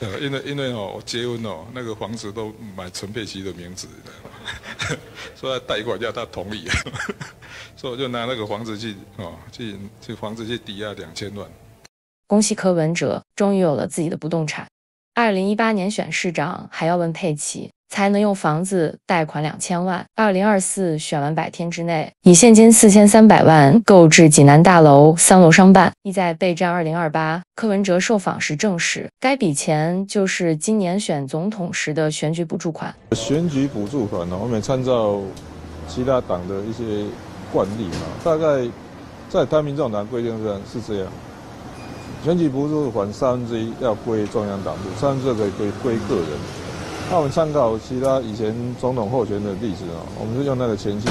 呃，因为因为哦，我结婚哦，那个房子都买陈佩琪的名字，所以贷款要他同意，所以我就拿那个房子去哦，去去房子去抵押两千万。恭喜柯文哲终于有了自己的不动产。二零一八年选市长还要问佩奇。才能用房子贷款两千万。二零二四选完百天之内，以现金四千三百万购置济南大楼三楼商办，意在备战二零二八。柯文哲受访时证实，该笔钱就是今年选总统时的选举补助款。选举补助款呢，我们参照其他党的一些惯例啊，大概在台民众党规定上是这样：选举补助款三分之一要归中央党部，三分之二可以归归个人。那我们参考其他以前总统候选的例子啊，我们是用那个钱去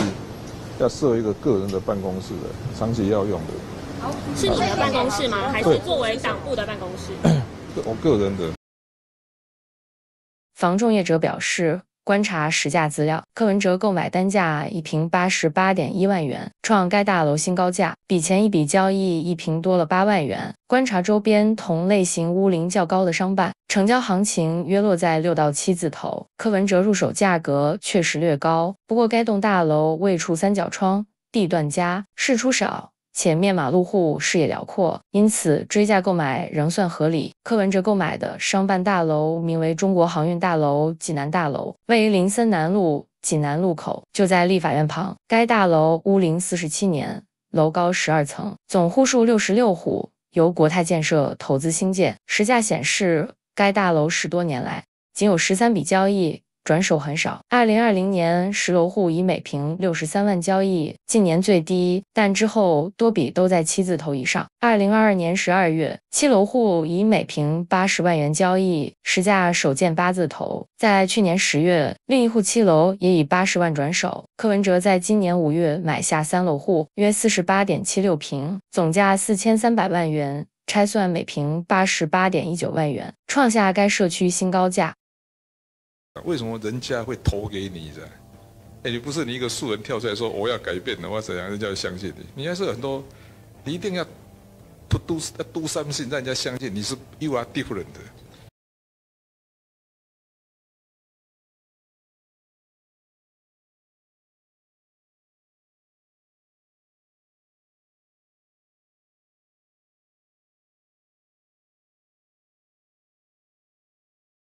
要设一个个人的办公室的，长期要用的。好，是你的办公室吗？还是作为党部的办公室？我个人的。房仲业者表示。观察实价资料，柯文哲购买单价一平八十八点一万元，创该大楼新高价。比前一笔交易一平多了八万元。观察周边同类型屋龄较高的商办，成交行情约落在六到七字头。柯文哲入手价格确实略高，不过该栋大楼未处三角窗，地段佳，事出少。且面马路户视野辽阔，因此追价购买仍算合理。柯文哲购买的商办大楼名为中国航运大楼济南大楼，位于林森南路济南路口，就在立法院旁。该大楼屋龄四十七年，楼高十二层，总户数六十六户，由国泰建设投资兴建。实价显示，该大楼十多年来仅有十三笔交易。转手很少。二零二零年十楼户以每平六十三万交易，近年最低，但之后多笔都在七字头以上。二零二二年十二月，七楼户以每平八十万元交易，实价首见八字头。在去年十月，另一户七楼也以八十万转手。柯文哲在今年五月买下三楼户，约四十八点七六平，总价四千三百万元，拆算每平八十八点一九万元，创下该社区新高价。为什么人家会投给你的？哎，你不是你一个素人跳出来说我要改变的我，怎样人家要相信你？你还是很多，你一定要 to do do something，让人家相信你是 you are different。